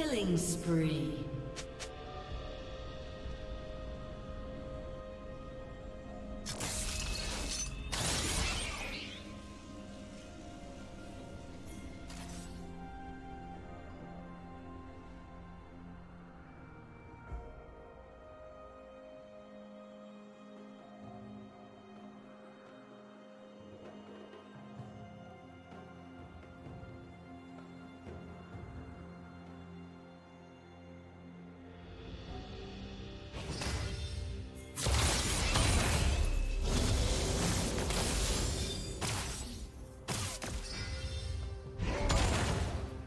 Killing spree.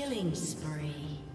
Killing spree.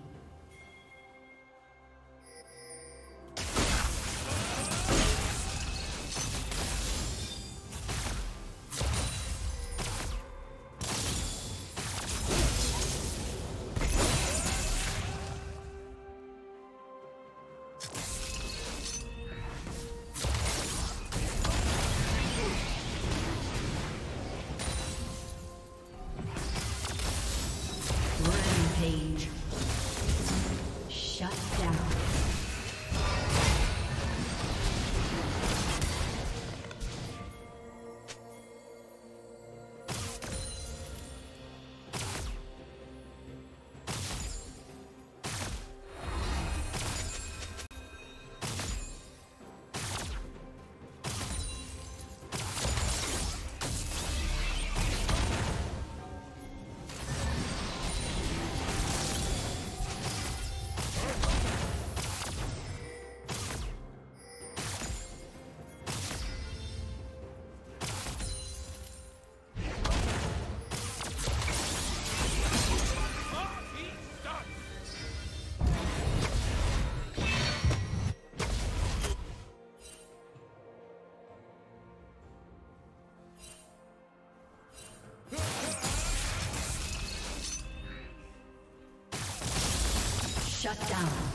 Shut down.